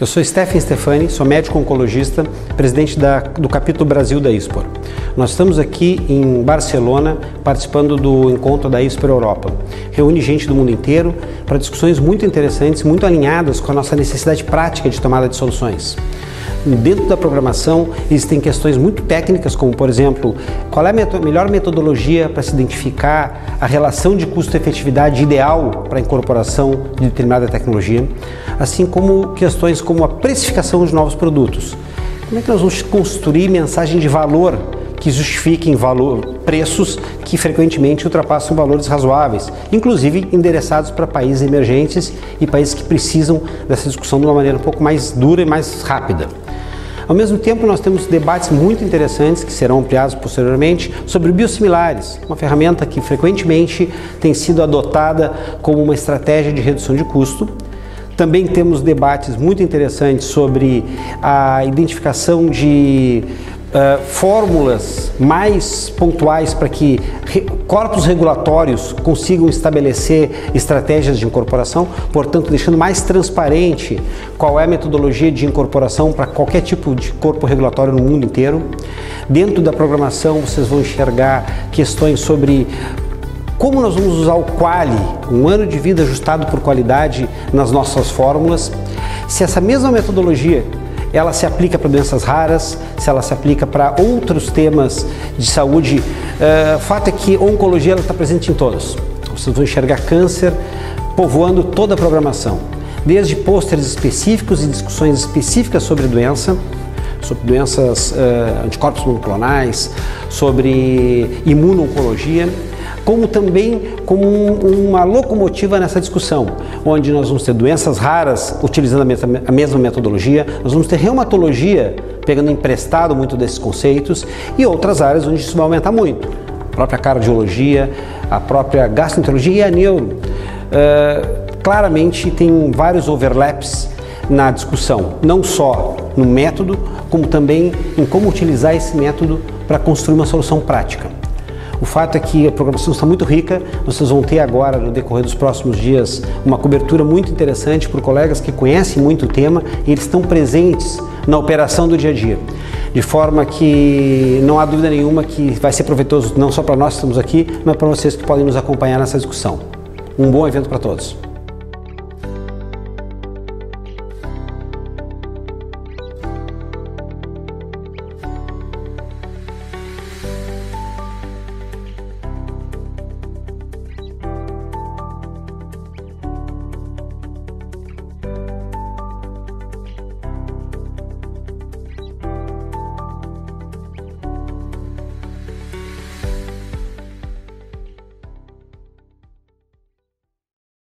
Eu sou Stephen Stefani, sou médico oncologista, presidente da, do capítulo Brasil da ISPOR. Nós estamos aqui em Barcelona participando do encontro da ISPOR Europa. Reúne gente do mundo inteiro para discussões muito interessantes, muito alinhadas com a nossa necessidade prática de tomada de soluções. Dentro da programação existem questões muito técnicas, como por exemplo, qual é a melhor metodologia para se identificar a relação de custo-efetividade ideal para a incorporação de determinada tecnologia, assim como questões como a precificação de novos produtos. Como é que nós vamos construir mensagem de valor que justifiquem valor, preços que frequentemente ultrapassam valores razoáveis, inclusive endereçados para países emergentes e países que precisam dessa discussão de uma maneira um pouco mais dura e mais rápida. Ao mesmo tempo, nós temos debates muito interessantes que serão ampliados posteriormente sobre biosimilares, uma ferramenta que frequentemente tem sido adotada como uma estratégia de redução de custo. Também temos debates muito interessantes sobre a identificação de uh, fórmulas mais pontuais para que re corpos regulatórios consigam estabelecer estratégias de incorporação, portanto, deixando mais transparente qual é a metodologia de incorporação para qualquer tipo de corpo regulatório no mundo inteiro. Dentro da programação, vocês vão enxergar questões sobre como nós vamos usar o Quali, um ano de vida ajustado por qualidade nas nossas fórmulas. Se essa mesma metodologia ela se aplica para doenças raras, se ela se aplica para outros temas de saúde. Uh, fato é que oncologia está presente em todos. Vocês vão enxergar câncer povoando toda a programação, desde pôsteres específicos e discussões específicas sobre doença, sobre doenças uh, anticorpos monoclonais, sobre imuno-oncologia como também como um, uma locomotiva nessa discussão, onde nós vamos ter doenças raras utilizando a mesma metodologia, nós vamos ter reumatologia pegando emprestado muito desses conceitos e outras áreas onde isso vai aumentar muito, a própria cardiologia, a própria gastroenterologia e a neuro. Uh, claramente tem vários overlaps na discussão, não só no método, como também em como utilizar esse método para construir uma solução prática. O fato é que a programação está muito rica, vocês vão ter agora, no decorrer dos próximos dias, uma cobertura muito interessante por colegas que conhecem muito o tema e eles estão presentes na operação do dia a dia. De forma que não há dúvida nenhuma que vai ser proveitoso não só para nós que estamos aqui, mas para vocês que podem nos acompanhar nessa discussão. Um bom evento para todos.